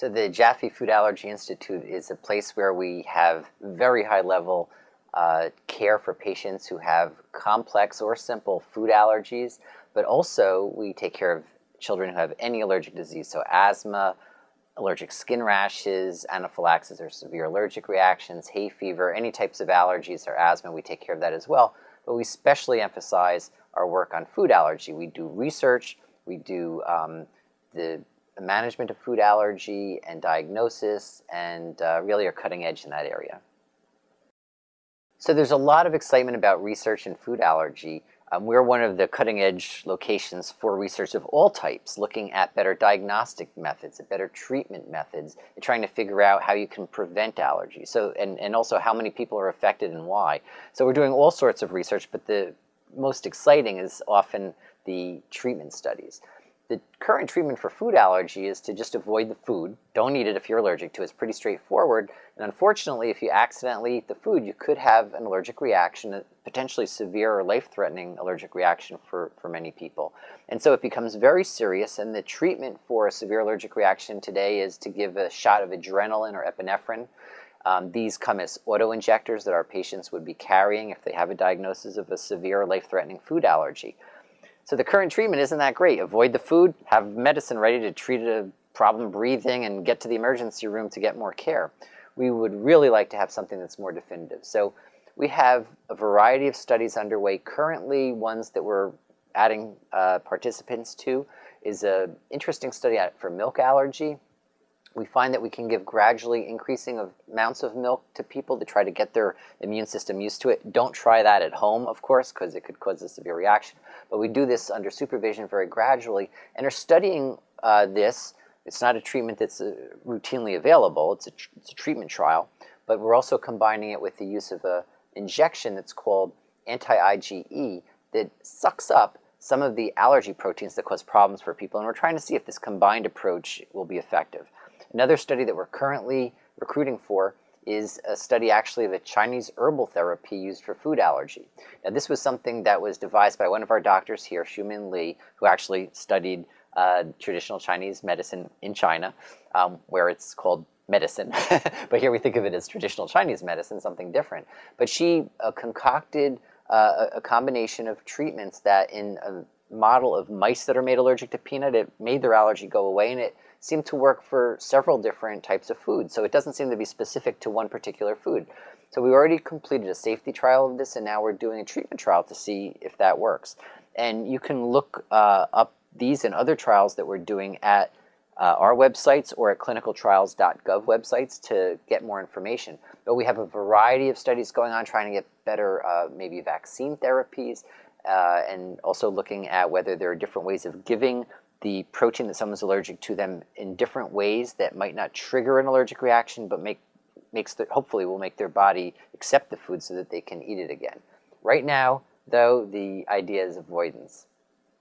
So the Jaffe Food Allergy Institute is a place where we have very high level uh, care for patients who have complex or simple food allergies, but also we take care of children who have any allergic disease, so asthma, allergic skin rashes, anaphylaxis or severe allergic reactions, hay fever, any types of allergies or asthma, we take care of that as well. But we especially emphasize our work on food allergy. We do research, we do um, the management of food allergy and diagnosis, and uh, really are cutting edge in that area. So there's a lot of excitement about research in food allergy. Um, we're one of the cutting edge locations for research of all types, looking at better diagnostic methods, at better treatment methods, and trying to figure out how you can prevent allergies. So, and, and also how many people are affected and why. So we're doing all sorts of research, but the most exciting is often the treatment studies the current treatment for food allergy is to just avoid the food. Don't eat it if you're allergic to it. It's pretty straightforward. And unfortunately, if you accidentally eat the food, you could have an allergic reaction, a potentially severe or life threatening allergic reaction for, for many people. And so it becomes very serious. And the treatment for a severe allergic reaction today is to give a shot of adrenaline or epinephrine. Um, these come as auto injectors that our patients would be carrying if they have a diagnosis of a severe life threatening food allergy. So the current treatment isn't that great. Avoid the food, have medicine ready to treat a problem breathing, and get to the emergency room to get more care. We would really like to have something that's more definitive. So we have a variety of studies underway currently, ones that we're adding uh, participants to is an interesting study for milk allergy we find that we can give gradually increasing amounts of milk to people to try to get their immune system used to it. Don't try that at home, of course, because it could cause a severe reaction. But we do this under supervision very gradually and are studying uh, this. It's not a treatment that's uh, routinely available. It's a, it's a treatment trial, but we're also combining it with the use of an injection that's called anti-IgE that sucks up some of the allergy proteins that cause problems for people. And we're trying to see if this combined approach will be effective. Another study that we're currently recruiting for is a study actually of a Chinese herbal therapy used for food allergy. Now, this was something that was devised by one of our doctors here, Xiumin Li, who actually studied uh, traditional Chinese medicine in China, um, where it's called medicine. but here we think of it as traditional Chinese medicine, something different. But she uh, concocted uh, a combination of treatments that, in a model of mice that are made allergic to peanut, it made their allergy go away and it seemed to work for several different types of food. So it doesn't seem to be specific to one particular food. So we already completed a safety trial of this, and now we're doing a treatment trial to see if that works. And you can look uh, up these and other trials that we're doing at uh, our websites or at clinicaltrials.gov websites to get more information. But we have a variety of studies going on trying to get better, uh, maybe vaccine therapies, uh, and also looking at whether there are different ways of giving the protein that someone's allergic to them in different ways that might not trigger an allergic reaction, but make makes the, hopefully will make their body accept the food so that they can eat it again. Right now, though, the idea is avoidance.